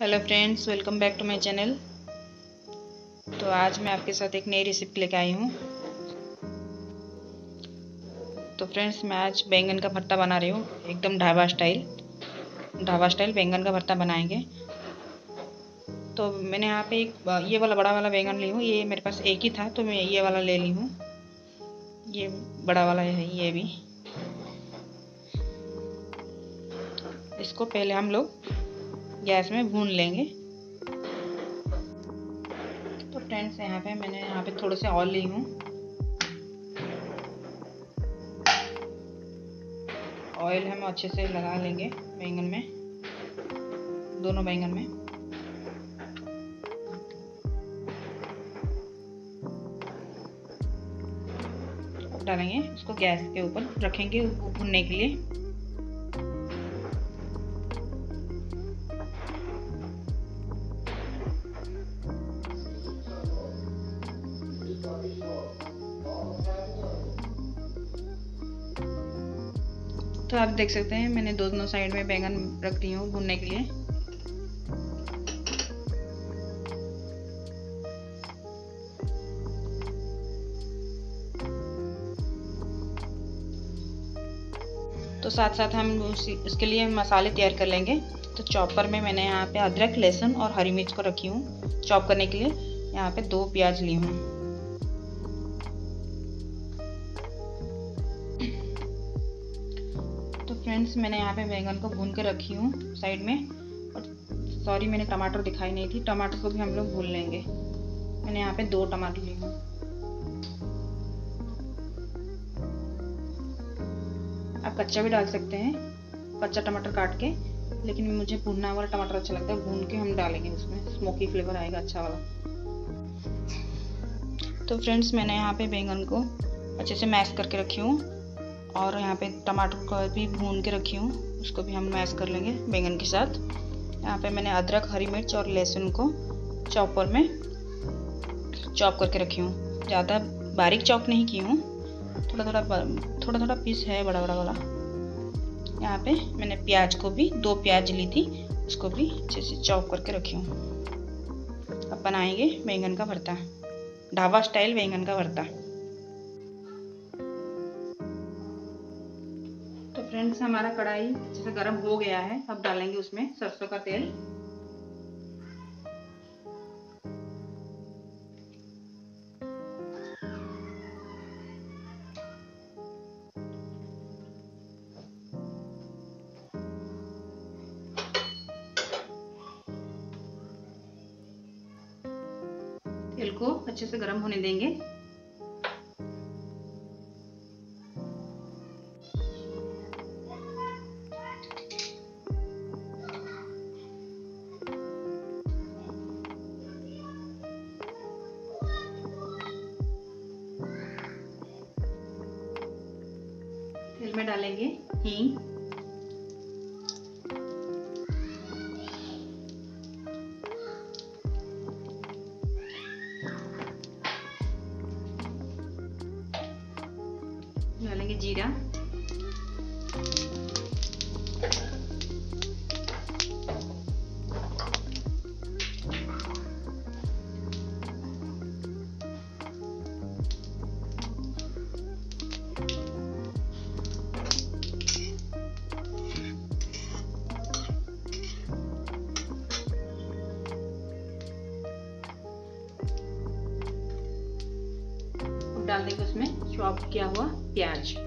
Hello friends welcome back to my channel तो आज मैं आपके साथ एक नई रेसिपी लेकर आई हूँ। तो फ्रेंड्स मैं आज बैंगन का भरता बना रही हूँ, एकदम ढाबा स्टाइल ढाबा स्टाइल बैंगन का भरता बनाएँगे। तो मैंने यहाँ पे एक, ये वाला बड़ा वाला बैंगन ली हूँ, ये मेरे पास एक ही था तो मैं ये वाला ले ली हूँ। ये बड़ा वाला है, ये भी। इसको पहले हम लोग गैस में भून लेंगे। तो फ्रेंड्स, यहाँ पे मैंने यहाँ पे थोड़े से ऑयल ली हूँ। ऑयल हम अच्छे से लगा लेंगे बैंगन में, दोनों बैंगन में। डालेंगे उसको गैस के ऊपर रखेंगे भुनने के लिए। तो आप देख सकते हैं, मैंने दोनों साइड में बैंगन रख दी हूँ भुनने के लिए। तो साथ साथ हम उसके लिए मसाले तैयार कर लेंगे। तो चॉपर में मैंने यहाँ पे अदरक, लहसुन और हरी मिर्च को रखी हूँ चॉप करने के लिए। यहाँ पे दो प्याज ली हूँ। फ्रेंड्स मैंने यहाँ पे बैंगन को भून के रखी हूँ साइड में। और सॉरी मैंने टमाटर दिखाई नहीं थी। टमाटर को भी हम लोग भून लेंगे। मैंने यहाँ पे दो टमाटर लिए हूँ। आप कच्चा भी डाल सकते हैं, कच्चा टमाटर काट के, लेकिन मुझे भुनना वाला टमाटर अच्छा लगता है। भून के हम डालेंगे उसमें स्मोकी फ्लेवर आएगा अच्छा वाला। तो फ्रेंड्स मैंने यहाँ पे बैंगन को अच्छे से मैश करके रखी हूँ। और यहाँ पे टमाटर को भी भून के रखी हूँ। उसको भी हम मैश कर लेंगे बैंगन के साथ। यहाँ पे मैंने अदरक, हरी मिर्च और लहसुन को चॉपर में चॉप करके रखी हूँ। ज़्यादा बारीक चॉप नहीं की हूँ। थोड़ा थोड़ा थोड़ा थोड़ा पीस है बड़ा बड़ा वाला। यहाँ पे मैंने प्याज को भी, दो प्याज ली थी, उसको भी अच्छे से चॉप करके रखी हूँ। अब बनाएँगे बैंगन का भरता। ढाबा स्टाइल बैंगन का भरता। फ्रेंड्स हमारा कढ़ाई अच्छे से गर्म हो गया है, अब डालेंगे उसमें सरसों का तेल। तेल को अच्छे से गर्म होने देंगे। डालेंगे हींग। डालेंगे जीरा। देंगे उसमें चॉप किया हुआ? प्याज।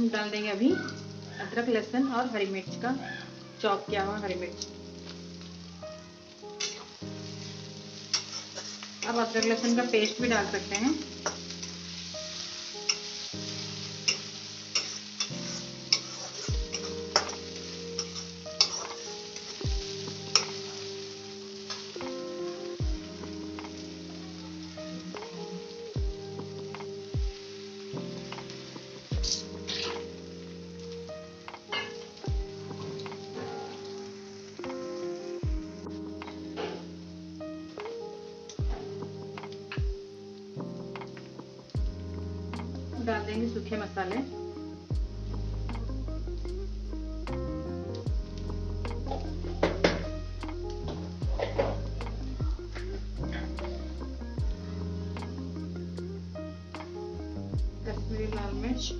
हम डाल देंगे अभी अदरक, लहसुन और हरी मिर्च का चॉप किया हुआ हरी मिर्च। अब अदरक, लहसुन का पेस्ट भी डाल सकते हैं। सूखे मसाले कश्मीरी लाल मिर्च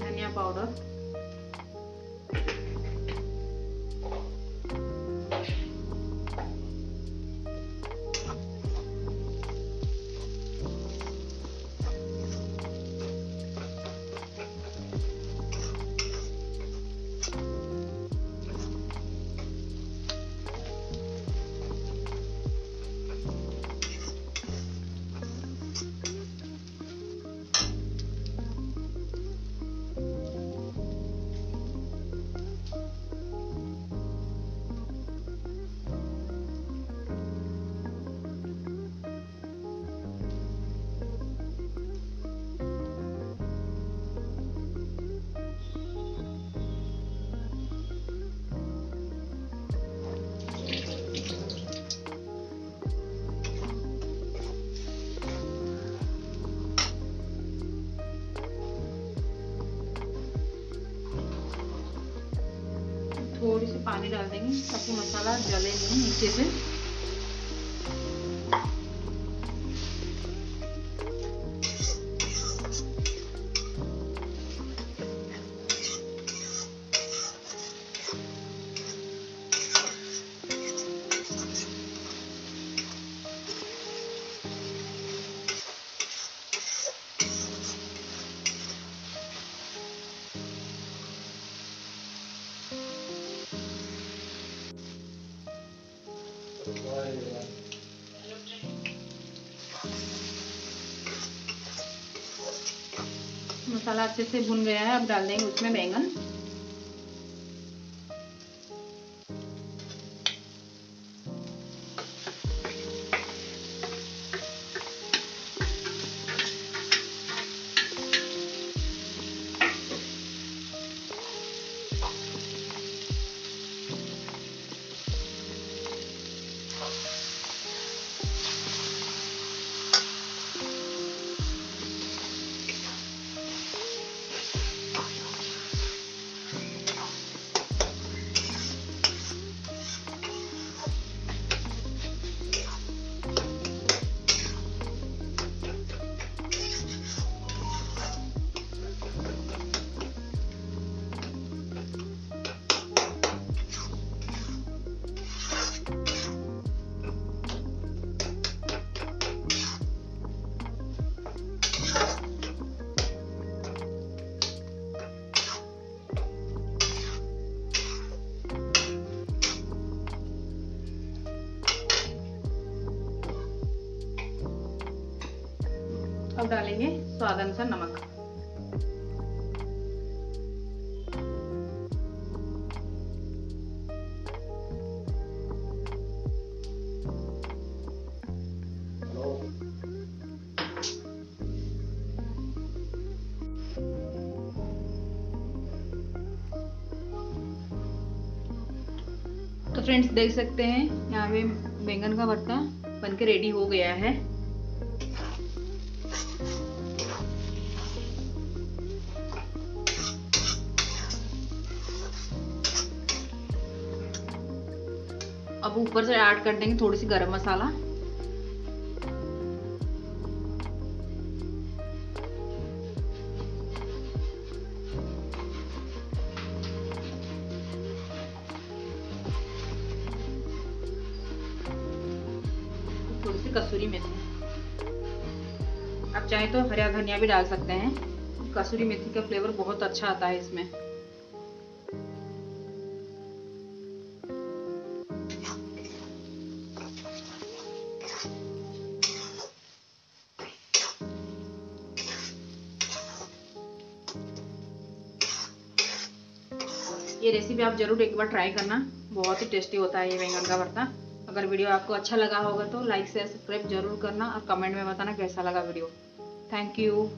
धनिया पाउडर थोड़ी सी पानी डाल देंगे ताकि मसाला जले नहीं नीचे से। मसाला अच्छे से भुन गया है अब डाल देंगे उसमें बैंगन। अब डालेंगे, स्वाद अनुसार नमक। तो फ्रेंड्स, देख सकते हैं, यहाँ पे बैंगन का भरता बनके रेडी हो गया है। अब ऊपर से ऐड कर देंगे थोड़ी सी गरम मसाला। थोड़ी सी कसूरी मेथी। आप चाहें तो हरा धनिया भी डाल सकते हैं। कसूरी मेथी का फ्लेवर बहुत अच्छा आता है इसमें। ये रेसिपी आप ज़रूर एक बार ट्राई करना। बहुत ही टेस्टी होता है ये बैंगन का भरता। अगर वीडियो आपको अच्छा लगा होगा तो लाइक शेयर सब्सक्राइब ज़रूर करना और कमेंट में बताना कैसा लगा वीडियो थैंक यू